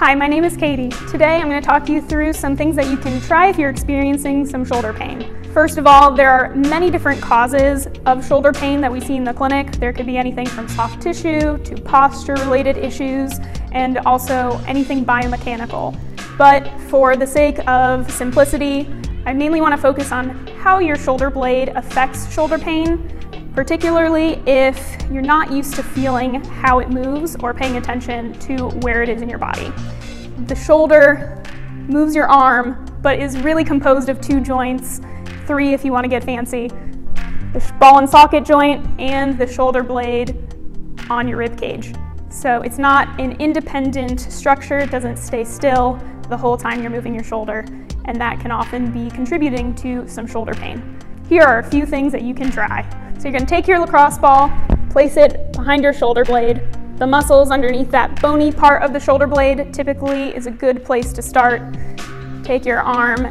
Hi, my name is Katie. Today I'm going to talk you through some things that you can try if you're experiencing some shoulder pain. First of all, there are many different causes of shoulder pain that we see in the clinic. There could be anything from soft tissue to posture related issues and also anything biomechanical. But for the sake of simplicity, I mainly want to focus on how your shoulder blade affects shoulder pain particularly if you're not used to feeling how it moves or paying attention to where it is in your body. The shoulder moves your arm, but is really composed of two joints, three if you want to get fancy, the ball and socket joint and the shoulder blade on your rib cage. So it's not an independent structure, it doesn't stay still the whole time you're moving your shoulder, and that can often be contributing to some shoulder pain. Here are a few things that you can try. So you're gonna take your lacrosse ball, place it behind your shoulder blade. The muscles underneath that bony part of the shoulder blade typically is a good place to start. Take your arm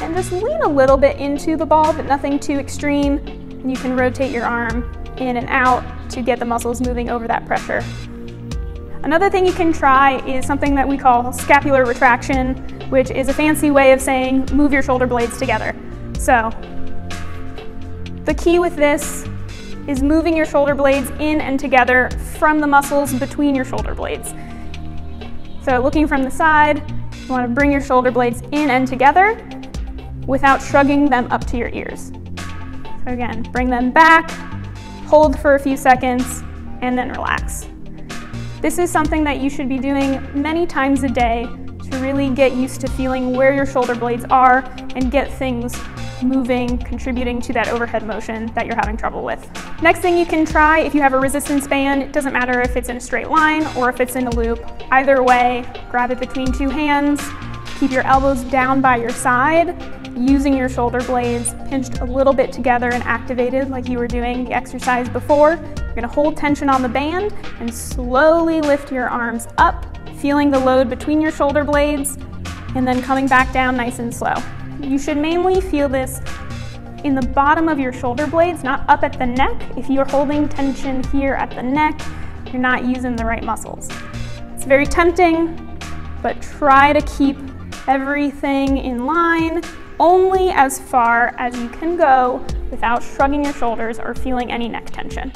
and just lean a little bit into the ball, but nothing too extreme. And you can rotate your arm in and out to get the muscles moving over that pressure. Another thing you can try is something that we call scapular retraction, which is a fancy way of saying move your shoulder blades together. So the key with this is moving your shoulder blades in and together from the muscles between your shoulder blades. So looking from the side, you want to bring your shoulder blades in and together without shrugging them up to your ears. So again, bring them back, hold for a few seconds, and then relax. This is something that you should be doing many times a day to really get used to feeling where your shoulder blades are and get things moving, contributing to that overhead motion that you're having trouble with. Next thing you can try, if you have a resistance band, it doesn't matter if it's in a straight line or if it's in a loop. Either way, grab it between two hands, keep your elbows down by your side, using your shoulder blades pinched a little bit together and activated like you were doing the exercise before. You're gonna hold tension on the band and slowly lift your arms up, feeling the load between your shoulder blades, and then coming back down nice and slow. You should mainly feel this in the bottom of your shoulder blades, not up at the neck. If you're holding tension here at the neck, you're not using the right muscles. It's very tempting, but try to keep everything in line only as far as you can go without shrugging your shoulders or feeling any neck tension.